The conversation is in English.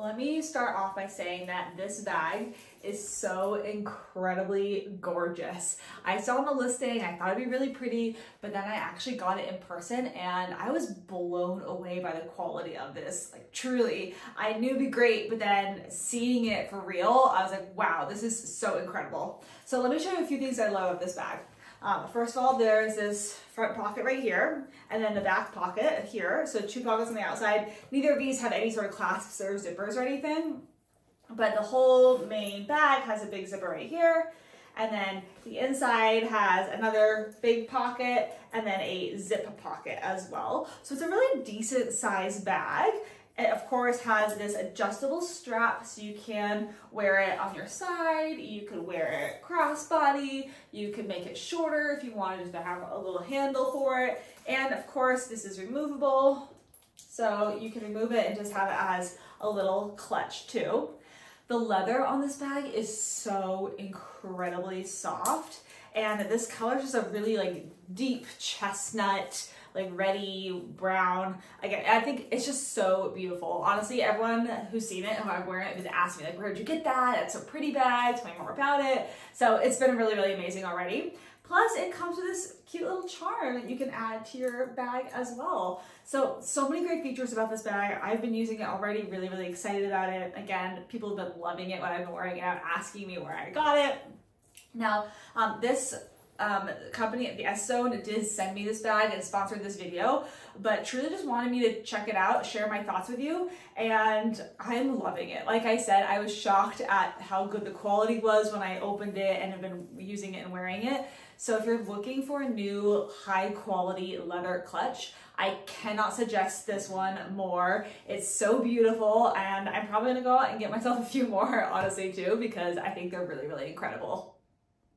Let me start off by saying that this bag is so incredibly gorgeous. I saw on the listing, I thought it'd be really pretty, but then I actually got it in person and I was blown away by the quality of this. Like truly, I knew it'd be great, but then seeing it for real, I was like, wow, this is so incredible. So let me show you a few things I love of this bag. Um, first of all, there's this front pocket right here, and then the back pocket here. So two pockets on the outside. Neither of these have any sort of clasps or zippers or anything, but the whole main bag has a big zipper right here. And then the inside has another big pocket and then a zip pocket as well. So it's a really decent size bag. It of course has this adjustable strap so you can wear it on your side, you could wear it crossbody, you could make it shorter if you wanted to have a little handle for it. And of course this is removable, so you can remove it and just have it as a little clutch too. The leather on this bag is so incredibly soft and this color is just a really like deep chestnut like reddy brown. I think it's just so beautiful. Honestly, everyone who's seen it, who I'm wearing it, has asked me like, where'd you get that? It's a pretty bag. Tell me more about it. So it's been really, really amazing already. Plus, it comes with this cute little charm that you can add to your bag as well. So, so many great features about this bag. I've been using it already, really, really excited about it. Again, people have been loving it when I've been wearing it out, asking me where I got it. Now, um, this um, company, at the S Zone, did send me this bag and sponsored this video, but truly just wanted me to check it out, share my thoughts with you, and I'm loving it. Like I said, I was shocked at how good the quality was when I opened it and have been using it and wearing it. So if you're looking for a new high quality leather clutch, I cannot suggest this one more. It's so beautiful and I'm probably gonna go out and get myself a few more honestly too because I think they're really, really incredible.